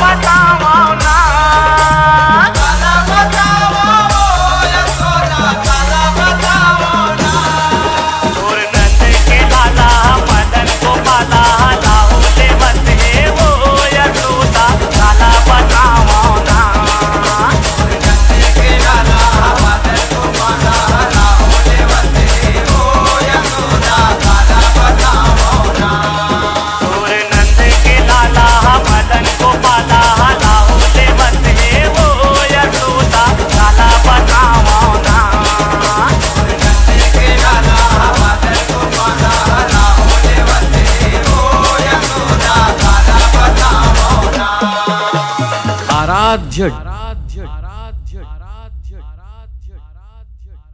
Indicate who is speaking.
Speaker 1: बतावा
Speaker 2: आराध्य।